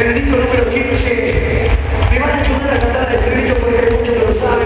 Regalito número 15. Me van a ayudar a cantar el estribillo porque hay muchos lo saben.